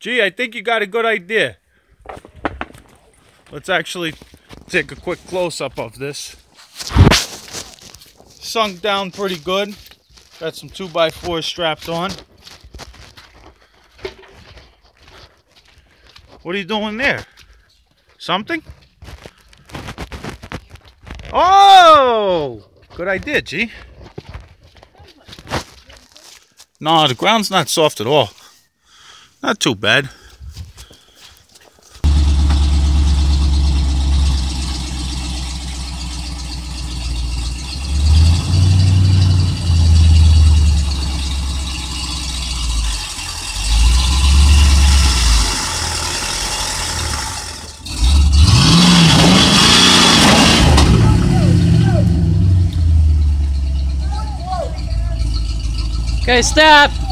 Gee, I think you got a good idea. Let's actually take a quick close-up of this. Sunk down pretty good. Got some 2x4 strapped on. What are you doing there? Something? Oh! Good idea, G. No, the ground's not soft at all. Not too bad. Okay, stop.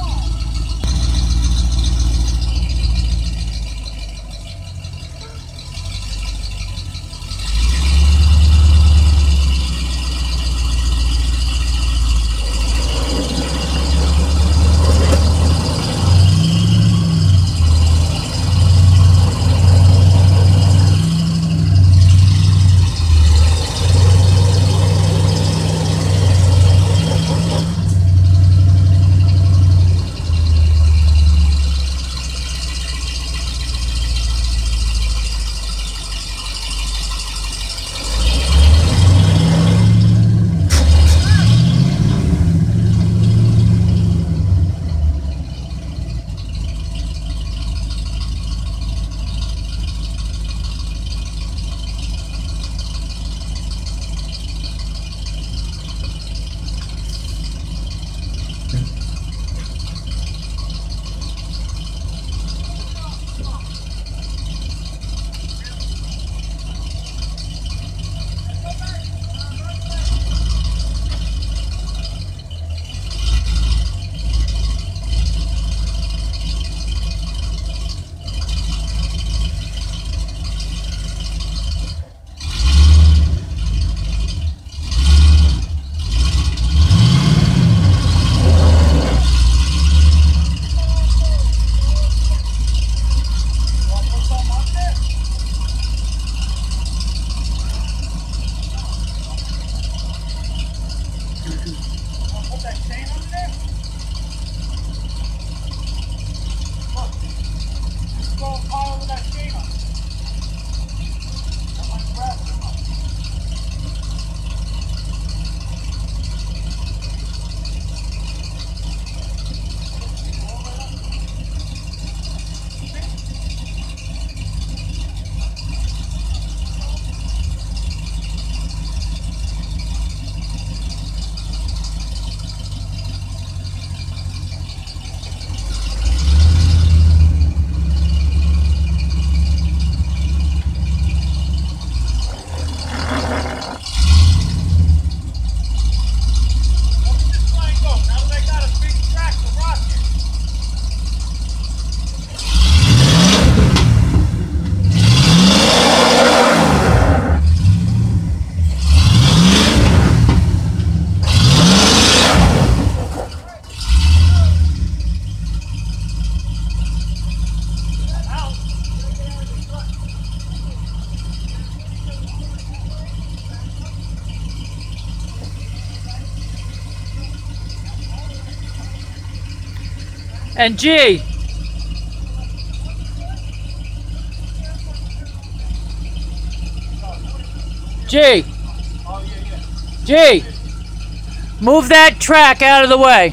And G. G. G. Move that track out of the way.